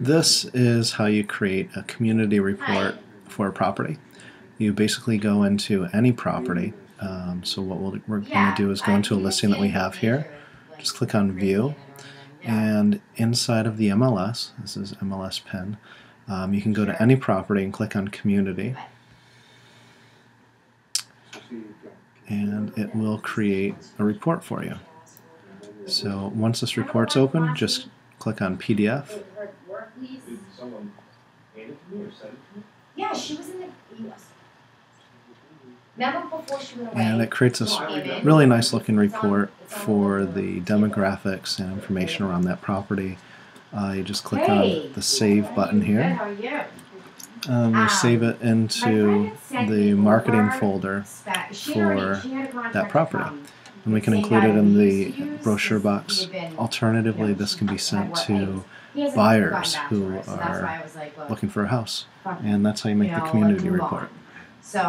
This is how you create a community report for a property. You basically go into any property. Um, so what we'll, we're going to do is go into a listing that we have here. Just click on View, and inside of the MLS, this is MLS PIN, um, you can go to any property and click on Community, and it will create a report for you. So once this report's open, just click on PDF. Someone hand it to me or send it to me? Yeah, she was in the U.S. Remember before she went away? And it creates a really nice looking report for the demographics and information around that property. Uh, you just click on the save button Good, here. how are you? Um, you Um, save it My into friend sent the me marketing folder she for already- she had a contract property. And we can include it in the used to use, brochure box. he had been- Alternatively, this can be sent to age. He hasn't buyers who to her, so that's are why I was like, look, looking for a house. And that's how you make the community like, move on. report. So